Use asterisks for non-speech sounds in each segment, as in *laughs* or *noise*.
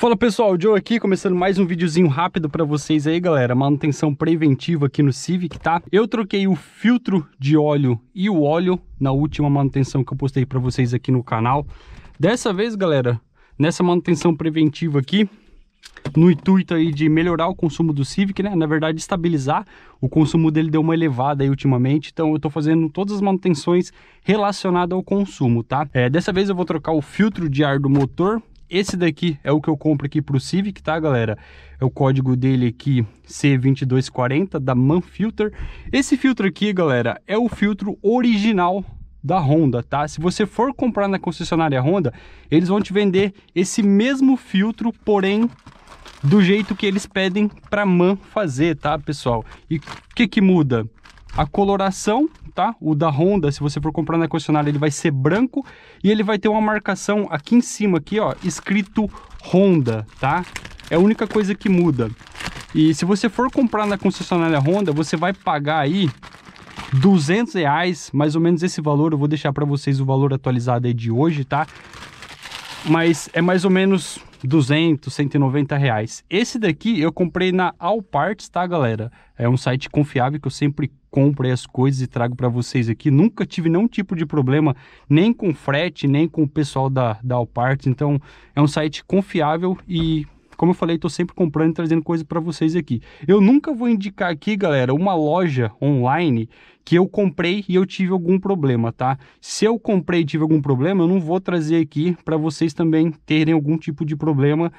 Fala pessoal, Joe aqui, começando mais um videozinho rápido para vocês aí galera, manutenção preventiva aqui no Civic, tá? Eu troquei o filtro de óleo e o óleo na última manutenção que eu postei para vocês aqui no canal. Dessa vez galera, nessa manutenção preventiva aqui, no intuito aí de melhorar o consumo do Civic, né? Na verdade, estabilizar. O consumo dele deu uma elevada aí ultimamente, então eu tô fazendo todas as manutenções relacionadas ao consumo, tá? É, dessa vez eu vou trocar o filtro de ar do motor esse daqui é o que eu compro aqui para o Civic, tá, galera? É o código dele aqui, C2240, da Manfilter. Esse filtro aqui, galera, é o filtro original da Honda, tá? Se você for comprar na concessionária Honda, eles vão te vender esse mesmo filtro, porém do jeito que eles pedem para MAN fazer, tá, pessoal? E o que que muda? A coloração tá? O da Honda, se você for comprar na concessionária, ele vai ser branco e ele vai ter uma marcação aqui em cima, aqui, ó, escrito Honda, tá? É a única coisa que muda. E se você for comprar na concessionária Honda, você vai pagar aí 200 reais, mais ou menos esse valor. Eu vou deixar para vocês o valor atualizado aí de hoje, tá? Mas é mais ou menos 200, 190 reais. Esse daqui eu comprei na All Parts, tá, galera? É um site confiável que eu sempre compro as coisas e trago para vocês aqui. Nunca tive nenhum tipo de problema, nem com frete, nem com o pessoal da, da All Parts. Então, é um site confiável e como eu falei, estou sempre comprando e trazendo coisa para vocês aqui. Eu nunca vou indicar aqui, galera, uma loja online que eu comprei e eu tive algum problema, tá? Se eu comprei e tive algum problema, eu não vou trazer aqui para vocês também terem algum tipo de problema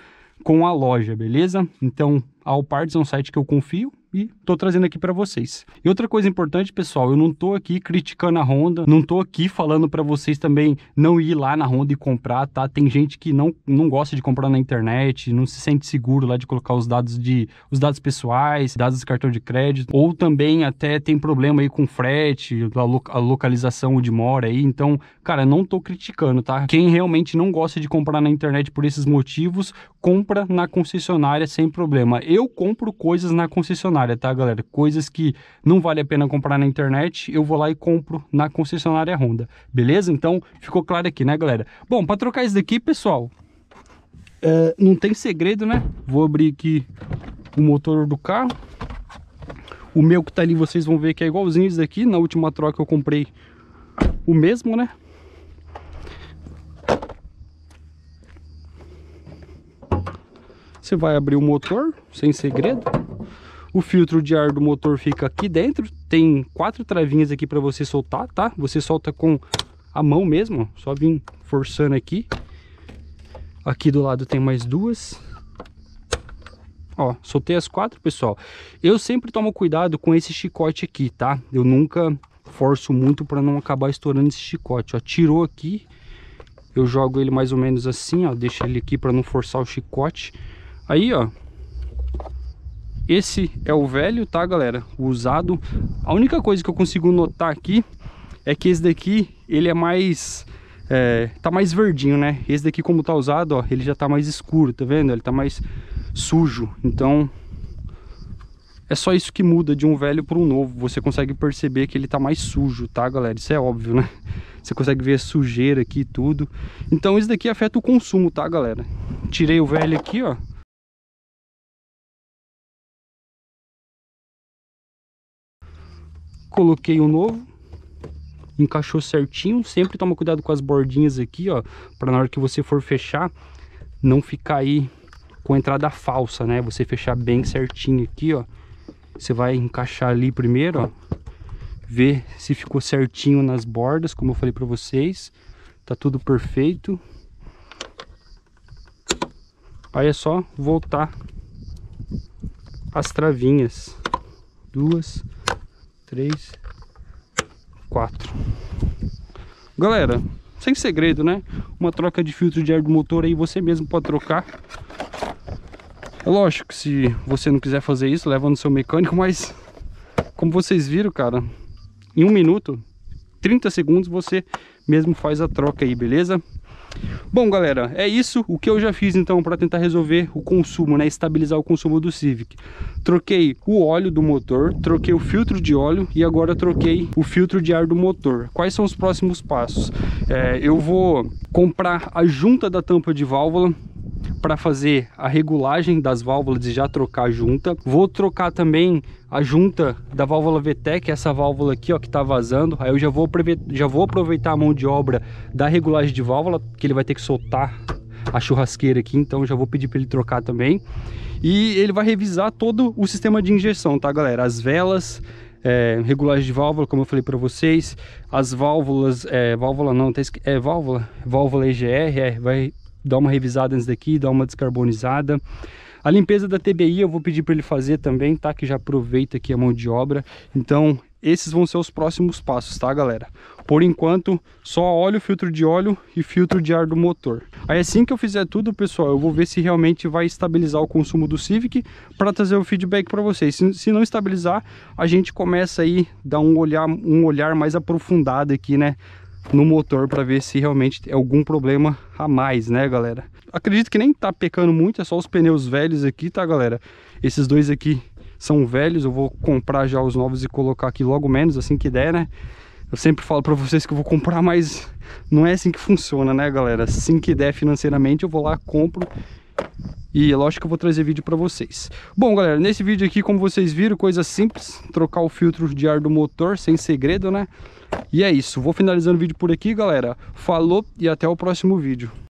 com a loja, beleza? Então, a Alparts é um site que eu confio, e tô trazendo aqui para vocês. E outra coisa importante, pessoal, eu não tô aqui criticando a Honda, não tô aqui falando para vocês também não ir lá na Honda e comprar, tá? Tem gente que não, não gosta de comprar na internet, não se sente seguro lá de colocar os dados de os dados pessoais, dados do cartão de crédito, ou também até tem problema aí com frete, a, lo, a localização onde mora aí. Então, cara, não tô criticando, tá? Quem realmente não gosta de comprar na internet por esses motivos, compra na concessionária sem problema. Eu compro coisas na concessionária concessionária, tá, galera? Coisas que não vale a pena comprar na internet, eu vou lá e compro na concessionária Honda, beleza? Então, ficou claro aqui, né, galera? Bom, para trocar isso daqui, pessoal, é, não tem segredo, né? Vou abrir aqui o motor do carro. O meu que tá ali, vocês vão ver que é igualzinho isso daqui. Na última troca eu comprei o mesmo, né? Você vai abrir o motor, sem segredo. O filtro de ar do motor fica aqui dentro. Tem quatro travinhas aqui para você soltar, tá? Você solta com a mão mesmo, só vir forçando aqui. Aqui do lado tem mais duas. Ó, soltei as quatro, pessoal. Eu sempre tomo cuidado com esse chicote aqui, tá? Eu nunca forço muito para não acabar estourando esse chicote, ó. Tirou aqui, eu jogo ele mais ou menos assim, ó. Deixa ele aqui para não forçar o chicote. Aí, ó, esse é o velho, tá, galera? O usado. A única coisa que eu consigo notar aqui é que esse daqui, ele é mais... É, tá mais verdinho, né? Esse daqui, como tá usado, ó, ele já tá mais escuro, tá vendo? Ele tá mais sujo. Então, é só isso que muda de um velho para um novo. Você consegue perceber que ele tá mais sujo, tá, galera? Isso é óbvio, né? *laughs* Você consegue ver a sujeira aqui e tudo. Então, isso daqui afeta o consumo, tá, galera? Tirei o velho aqui, ó. Coloquei o um novo. Encaixou certinho. Sempre toma cuidado com as bordinhas aqui, ó. Pra na hora que você for fechar, não ficar aí com entrada falsa, né? Você fechar bem certinho aqui, ó. Você vai encaixar ali primeiro, ó. Ver se ficou certinho nas bordas, como eu falei pra vocês. Tá tudo perfeito. Aí é só voltar as travinhas. Duas três, quatro. Galera, sem segredo, né? Uma troca de filtro de ar do motor aí você mesmo pode trocar. É lógico que se você não quiser fazer isso, leva no seu mecânico, mas como vocês viram, cara, em um minuto, 30 segundos você mesmo faz a troca aí, beleza? Bom, galera, é isso o que eu já fiz então para tentar resolver o consumo, né, estabilizar o consumo do Civic. Troquei o óleo do motor, troquei o filtro de óleo e agora troquei o filtro de ar do motor. Quais são os próximos passos? É, eu vou comprar a junta da tampa de válvula, para fazer a regulagem das válvulas e já trocar a junta. Vou trocar também a junta da válvula VTEC, essa válvula aqui, ó, que tá vazando. Aí eu já vou, já vou aproveitar a mão de obra da regulagem de válvula, que ele vai ter que soltar a churrasqueira aqui, então já vou pedir para ele trocar também. E ele vai revisar todo o sistema de injeção, tá, galera? As velas, é, regulagem de válvula, como eu falei para vocês, as válvulas, é, válvula não, tá, é válvula, válvula EGR, é, vai dar uma revisada antes daqui, dar uma descarbonizada. A limpeza da TBI eu vou pedir para ele fazer também, tá? Que já aproveita aqui a mão de obra. Então, esses vão ser os próximos passos, tá, galera? Por enquanto, só óleo, filtro de óleo e filtro de ar do motor. Aí assim que eu fizer tudo, pessoal, eu vou ver se realmente vai estabilizar o consumo do Civic para trazer o feedback para vocês. Se, se, não estabilizar, a gente começa aí dar um olhar, um olhar mais aprofundado aqui, né? No motor para ver se realmente é algum problema a mais, né, galera? Acredito que nem tá pecando muito, é só os pneus velhos aqui, tá, galera? Esses dois aqui são velhos, eu vou comprar já os novos e colocar aqui logo menos, assim que der, né? Eu sempre falo para vocês que eu vou comprar, mas não é assim que funciona, né, galera? Assim que der financeiramente, eu vou lá, compro e é lógico que eu vou trazer vídeo para vocês. Bom, galera, nesse vídeo aqui, como vocês viram, coisa simples, trocar o filtro de ar do motor, sem segredo, né? E é isso, vou finalizando o vídeo por aqui, galera. Falou e até o próximo vídeo.